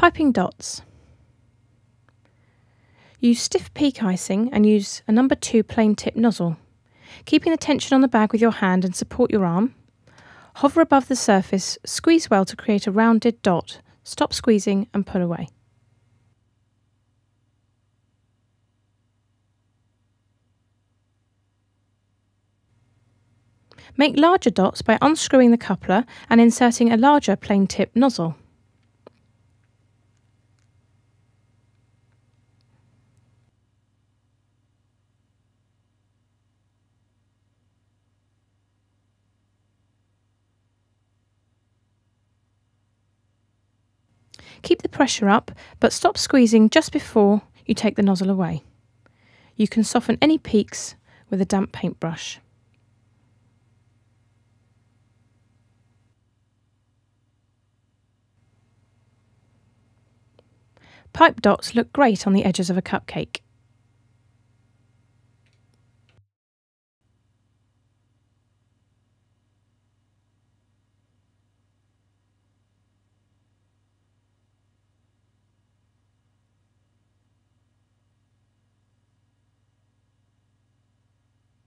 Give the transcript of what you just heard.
Piping dots. Use stiff peak icing and use a number 2 plain tip nozzle. Keeping the tension on the bag with your hand and support your arm. Hover above the surface, squeeze well to create a rounded dot. Stop squeezing and pull away. Make larger dots by unscrewing the coupler and inserting a larger plain tip nozzle. Keep the pressure up, but stop squeezing just before you take the nozzle away. You can soften any peaks with a damp paintbrush. Pipe dots look great on the edges of a cupcake.